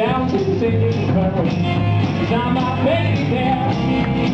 down to Sydney Curry. Now my baby.